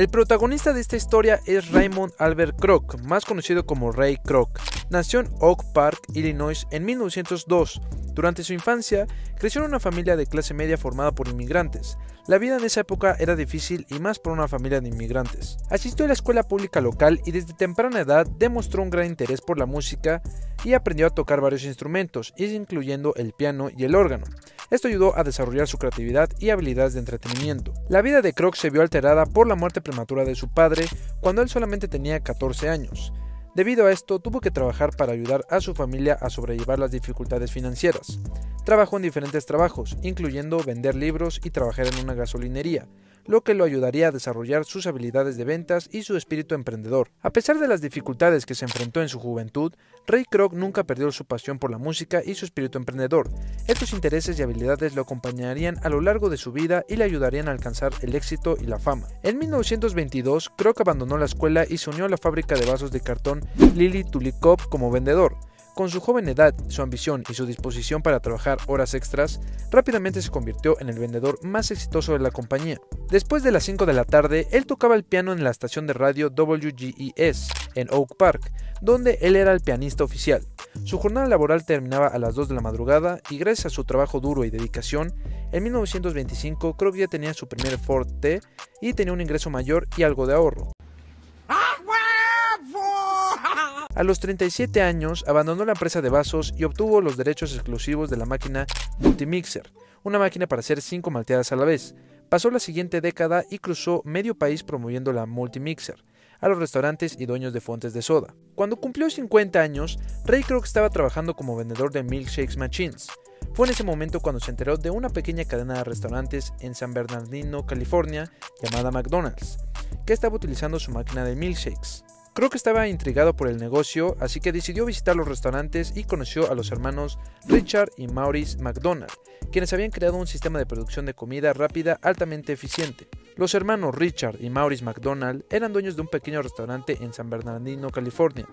El protagonista de esta historia es Raymond Albert Kroc, más conocido como Ray Kroc. Nació en Oak Park, Illinois, en 1902. Durante su infancia, creció en una familia de clase media formada por inmigrantes. La vida en esa época era difícil y más por una familia de inmigrantes. Asistió a la escuela pública local y desde temprana edad demostró un gran interés por la música y aprendió a tocar varios instrumentos, incluyendo el piano y el órgano. Esto ayudó a desarrollar su creatividad y habilidades de entretenimiento. La vida de Croc se vio alterada por la muerte prematura de su padre cuando él solamente tenía 14 años. Debido a esto, tuvo que trabajar para ayudar a su familia a sobrellevar las dificultades financieras. Trabajó en diferentes trabajos, incluyendo vender libros y trabajar en una gasolinería, lo que lo ayudaría a desarrollar sus habilidades de ventas y su espíritu emprendedor. A pesar de las dificultades que se enfrentó en su juventud, Ray Kroc nunca perdió su pasión por la música y su espíritu emprendedor. Estos intereses y habilidades lo acompañarían a lo largo de su vida y le ayudarían a alcanzar el éxito y la fama. En 1922, Kroc abandonó la escuela y se unió a la fábrica de vasos de cartón Lily Tulikov como vendedor. Con su joven edad, su ambición y su disposición para trabajar horas extras, rápidamente se convirtió en el vendedor más exitoso de la compañía. Después de las 5 de la tarde, él tocaba el piano en la estación de radio WGES en Oak Park, donde él era el pianista oficial. Su jornada laboral terminaba a las 2 de la madrugada y gracias a su trabajo duro y dedicación, en 1925 Kroc ya tenía su primer Ford T y tenía un ingreso mayor y algo de ahorro. A los 37 años abandonó la empresa de vasos y obtuvo los derechos exclusivos de la máquina Multimixer, una máquina para hacer cinco malteadas a la vez. Pasó la siguiente década y cruzó medio país promoviendo la Multimixer a los restaurantes y dueños de fuentes de soda. Cuando cumplió 50 años, Ray Kroc estaba trabajando como vendedor de milkshakes machines. Fue en ese momento cuando se enteró de una pequeña cadena de restaurantes en San Bernardino, California, llamada McDonald's, que estaba utilizando su máquina de milkshakes. Creo que estaba intrigado por el negocio, así que decidió visitar los restaurantes y conoció a los hermanos Richard y Maurice McDonald, quienes habían creado un sistema de producción de comida rápida altamente eficiente. Los hermanos Richard y Maurice McDonald eran dueños de un pequeño restaurante en San Bernardino, California.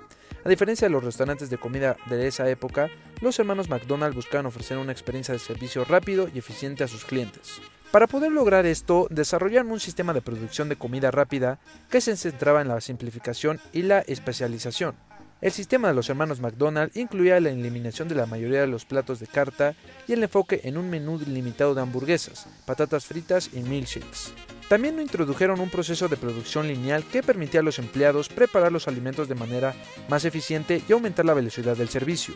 A diferencia de los restaurantes de comida de esa época, los hermanos McDonald buscaban ofrecer una experiencia de servicio rápido y eficiente a sus clientes. Para poder lograr esto, desarrollaron un sistema de producción de comida rápida que se centraba en la simplificación y la especialización. El sistema de los hermanos McDonald incluía la eliminación de la mayoría de los platos de carta y el enfoque en un menú limitado de hamburguesas, patatas fritas y milkshakes. También introdujeron un proceso de producción lineal que permitía a los empleados preparar los alimentos de manera más eficiente y aumentar la velocidad del servicio.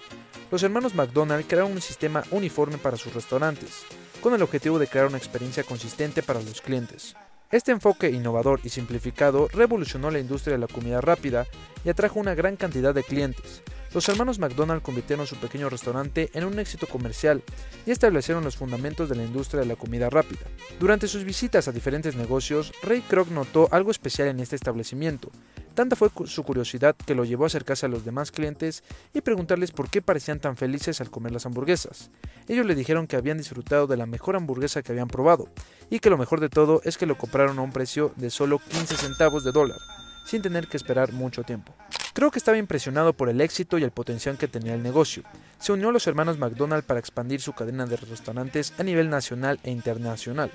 Los hermanos McDonald crearon un sistema uniforme para sus restaurantes, con el objetivo de crear una experiencia consistente para los clientes. Este enfoque innovador y simplificado revolucionó la industria de la comida rápida y atrajo una gran cantidad de clientes. Los hermanos McDonald convirtieron su pequeño restaurante en un éxito comercial y establecieron los fundamentos de la industria de la comida rápida. Durante sus visitas a diferentes negocios, Ray Kroc notó algo especial en este establecimiento, Tanta fue su curiosidad que lo llevó a acercarse a los demás clientes y preguntarles por qué parecían tan felices al comer las hamburguesas. Ellos le dijeron que habían disfrutado de la mejor hamburguesa que habían probado y que lo mejor de todo es que lo compraron a un precio de solo 15 centavos de dólar, sin tener que esperar mucho tiempo. Creo que estaba impresionado por el éxito y el potencial que tenía el negocio. Se unió a los hermanos McDonald para expandir su cadena de restaurantes a nivel nacional e internacional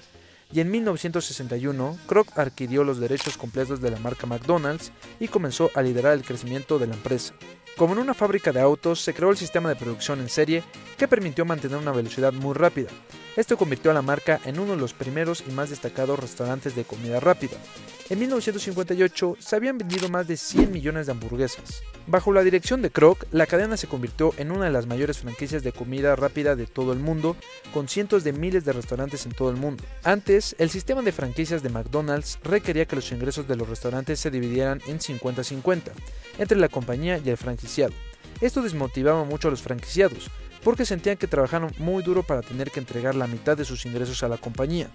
y en 1961 Kroc adquirió los derechos completos de la marca McDonald's y comenzó a liderar el crecimiento de la empresa. Como en una fábrica de autos, se creó el sistema de producción en serie que permitió mantener una velocidad muy rápida. Esto convirtió a la marca en uno de los primeros y más destacados restaurantes de comida rápida. En 1958 se habían vendido más de 100 millones de hamburguesas. Bajo la dirección de Kroc, la cadena se convirtió en una de las mayores franquicias de comida rápida de todo el mundo, con cientos de miles de restaurantes en todo el mundo. Antes, el sistema de franquicias de McDonald's requería que los ingresos de los restaurantes se dividieran en 50-50 entre la compañía y el franquiciado. Esto desmotivaba mucho a los franquiciados, porque sentían que trabajaron muy duro para tener que entregar la mitad de sus ingresos a la compañía.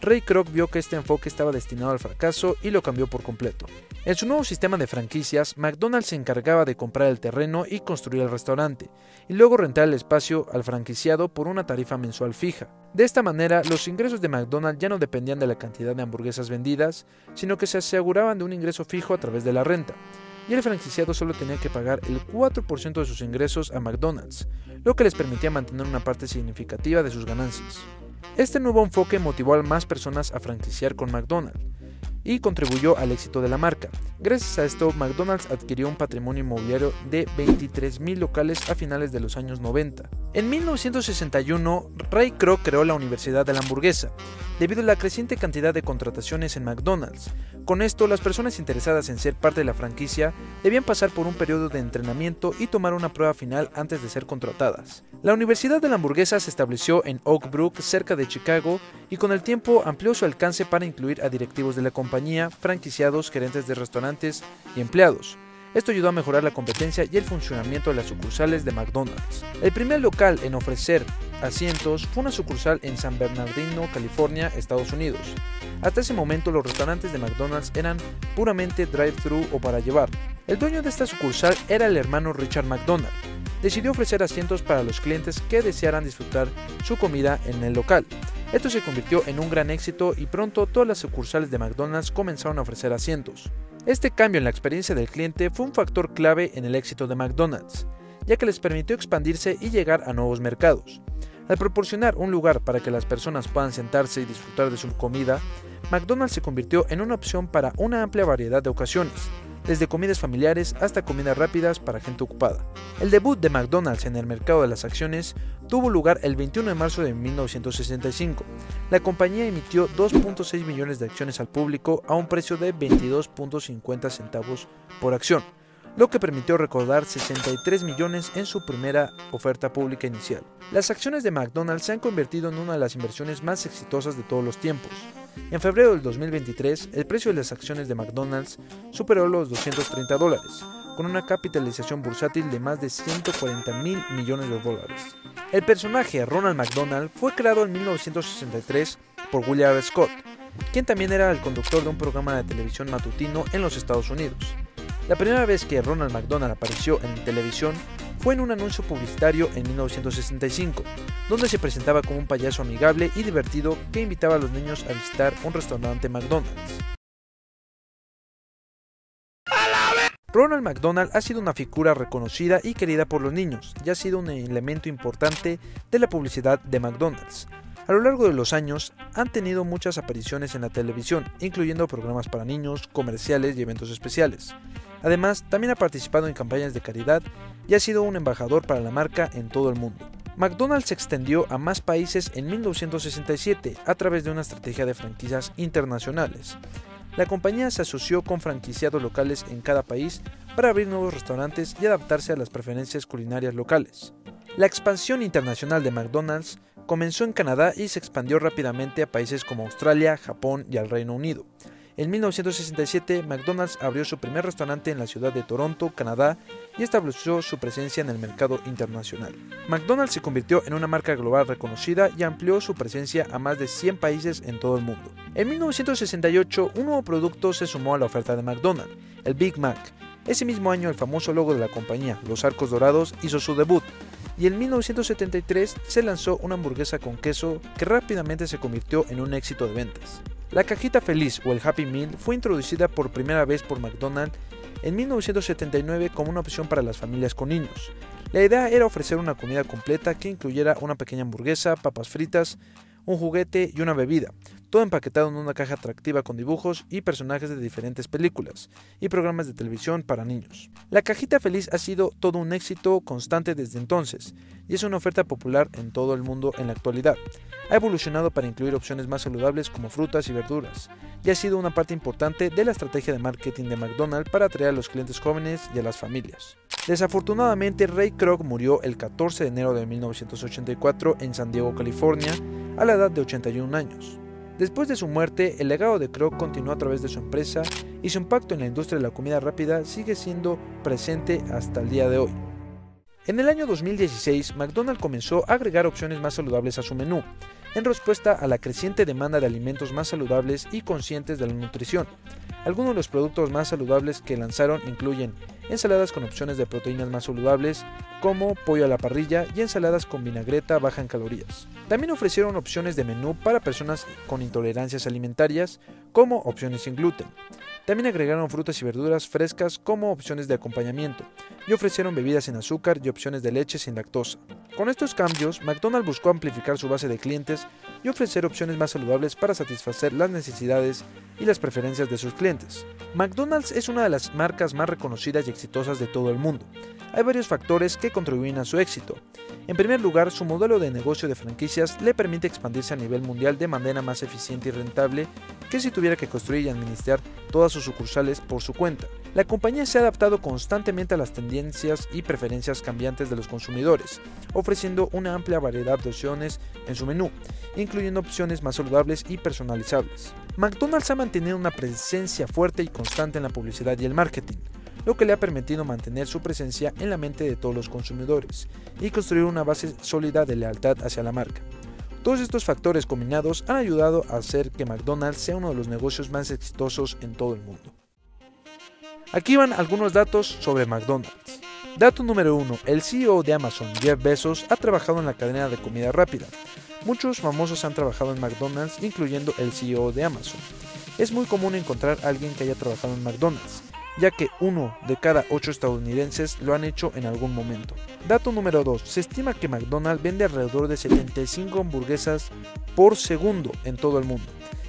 Ray Kroc vio que este enfoque estaba destinado al fracaso y lo cambió por completo. En su nuevo sistema de franquicias, McDonald's se encargaba de comprar el terreno y construir el restaurante, y luego rentar el espacio al franquiciado por una tarifa mensual fija. De esta manera, los ingresos de McDonald's ya no dependían de la cantidad de hamburguesas vendidas, sino que se aseguraban de un ingreso fijo a través de la renta y el franquiciado solo tenía que pagar el 4% de sus ingresos a McDonald's, lo que les permitía mantener una parte significativa de sus ganancias. Este nuevo enfoque motivó a más personas a franquiciar con McDonald's, y contribuyó al éxito de la marca. Gracias a esto, McDonald's adquirió un patrimonio inmobiliario de 23.000 locales a finales de los años 90. En 1961, Ray Kroc creó la Universidad de la Hamburguesa, debido a la creciente cantidad de contrataciones en McDonald's. Con esto, las personas interesadas en ser parte de la franquicia debían pasar por un periodo de entrenamiento y tomar una prueba final antes de ser contratadas. La Universidad de la Hamburguesa se estableció en Oak Brook, cerca de Chicago, y con el tiempo amplió su alcance para incluir a directivos de la compañía, franquiciados, gerentes de restaurantes y empleados. Esto ayudó a mejorar la competencia y el funcionamiento de las sucursales de McDonald's. El primer local en ofrecer asientos fue una sucursal en San Bernardino, California, Estados Unidos. Hasta ese momento los restaurantes de McDonald's eran puramente drive-thru o para llevar. El dueño de esta sucursal era el hermano Richard McDonald. Decidió ofrecer asientos para los clientes que desearan disfrutar su comida en el local. Esto se convirtió en un gran éxito y pronto todas las sucursales de McDonald's comenzaron a ofrecer asientos. Este cambio en la experiencia del cliente fue un factor clave en el éxito de McDonald's, ya que les permitió expandirse y llegar a nuevos mercados. Al proporcionar un lugar para que las personas puedan sentarse y disfrutar de su comida, McDonald's se convirtió en una opción para una amplia variedad de ocasiones, desde comidas familiares hasta comidas rápidas para gente ocupada. El debut de McDonald's en el mercado de las acciones tuvo lugar el 21 de marzo de 1965. La compañía emitió 2.6 millones de acciones al público a un precio de 22.50 centavos por acción, lo que permitió recordar 63 millones en su primera oferta pública inicial. Las acciones de McDonald's se han convertido en una de las inversiones más exitosas de todos los tiempos. En febrero del 2023, el precio de las acciones de McDonald's superó los 230 dólares, con una capitalización bursátil de más de 140 mil millones de dólares. El personaje Ronald McDonald fue creado en 1963 por William Scott, quien también era el conductor de un programa de televisión matutino en los Estados Unidos. La primera vez que Ronald McDonald apareció en televisión fue en un anuncio publicitario en 1965, donde se presentaba como un payaso amigable y divertido que invitaba a los niños a visitar un restaurante McDonald's. Ronald McDonald ha sido una figura reconocida y querida por los niños y ha sido un elemento importante de la publicidad de McDonald's. A lo largo de los años han tenido muchas apariciones en la televisión, incluyendo programas para niños, comerciales y eventos especiales. Además, también ha participado en campañas de caridad y ha sido un embajador para la marca en todo el mundo. McDonald's se extendió a más países en 1967 a través de una estrategia de franquicias internacionales. La compañía se asoció con franquiciados locales en cada país para abrir nuevos restaurantes y adaptarse a las preferencias culinarias locales. La expansión internacional de McDonald's comenzó en Canadá y se expandió rápidamente a países como Australia, Japón y al Reino Unido. En 1967, McDonald's abrió su primer restaurante en la ciudad de Toronto, Canadá, y estableció su presencia en el mercado internacional. McDonald's se convirtió en una marca global reconocida y amplió su presencia a más de 100 países en todo el mundo. En 1968, un nuevo producto se sumó a la oferta de McDonald's, el Big Mac. Ese mismo año, el famoso logo de la compañía, los arcos dorados, hizo su debut, y en 1973 se lanzó una hamburguesa con queso que rápidamente se convirtió en un éxito de ventas. La cajita feliz o el Happy Meal fue introducida por primera vez por McDonald's en 1979 como una opción para las familias con niños. La idea era ofrecer una comida completa que incluyera una pequeña hamburguesa, papas fritas, un juguete y una bebida, todo empaquetado en una caja atractiva con dibujos y personajes de diferentes películas y programas de televisión para niños. La cajita feliz ha sido todo un éxito constante desde entonces y es una oferta popular en todo el mundo en la actualidad. Ha evolucionado para incluir opciones más saludables como frutas y verduras y ha sido una parte importante de la estrategia de marketing de McDonald's para atraer a los clientes jóvenes y a las familias. Desafortunadamente, Ray Kroc murió el 14 de enero de 1984 en San Diego, California, a la edad de 81 años. Después de su muerte, el legado de Kroc continuó a través de su empresa y su impacto en la industria de la comida rápida sigue siendo presente hasta el día de hoy. En el año 2016, McDonald's comenzó a agregar opciones más saludables a su menú, en respuesta a la creciente demanda de alimentos más saludables y conscientes de la nutrición. Algunos de los productos más saludables que lanzaron incluyen ensaladas con opciones de proteínas más saludables, como pollo a la parrilla y ensaladas con vinagreta baja en calorías. También ofrecieron opciones de menú para personas con intolerancias alimentarias, como opciones sin gluten. También agregaron frutas y verduras frescas como opciones de acompañamiento y ofrecieron bebidas sin azúcar y opciones de leche sin lactosa. Con estos cambios, McDonald's buscó amplificar su base de clientes y ofrecer opciones más saludables para satisfacer las necesidades y las preferencias de sus clientes. McDonald's es una de las marcas más reconocidas y exitosas de todo el mundo. Hay varios factores que contribuyen a su éxito. En primer lugar, su modelo de negocio de franquicias le permite expandirse a nivel mundial de manera más eficiente y rentable que si tuviera que construir y administrar todas sus sucursales por su cuenta. La compañía se ha adaptado constantemente a las tendencias y preferencias cambiantes de los consumidores, ofreciendo una amplia variedad de opciones en su menú, incluyendo opciones más saludables y personalizables. McDonald's ha mantenido una presencia fuerte y constante en la publicidad y el marketing, lo que le ha permitido mantener su presencia en la mente de todos los consumidores y construir una base sólida de lealtad hacia la marca. Todos estos factores combinados han ayudado a hacer que McDonald's sea uno de los negocios más exitosos en todo el mundo. Aquí van algunos datos sobre McDonald's. Dato número 1. El CEO de Amazon, Jeff Bezos, ha trabajado en la cadena de comida rápida. Muchos famosos han trabajado en McDonald's, incluyendo el CEO de Amazon. Es muy común encontrar a alguien que haya trabajado en McDonald's ya que uno de cada ocho estadounidenses lo han hecho en algún momento. Dato número 2. Se estima que McDonald's vende alrededor de 75 hamburguesas por segundo en todo el mundo.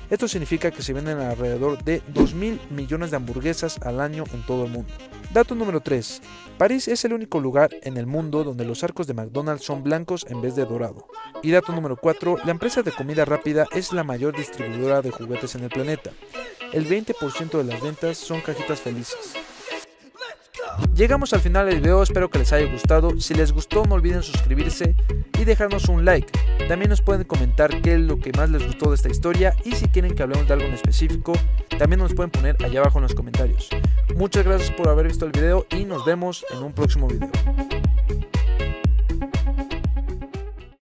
Esto significa que se venden alrededor de 2.000 millones de hamburguesas al año en todo el mundo. Dato número 3. París es el único lugar en el mundo donde los arcos de McDonald's son blancos en vez de dorado. Y dato número 4. La empresa de comida rápida es la mayor distribuidora de juguetes en el planeta el 20% de las ventas son cajitas felices. Llegamos al final del video, espero que les haya gustado. Si les gustó no olviden suscribirse y dejarnos un like. También nos pueden comentar qué es lo que más les gustó de esta historia y si quieren que hablemos de algo en específico, también nos pueden poner allá abajo en los comentarios. Muchas gracias por haber visto el video y nos vemos en un próximo video.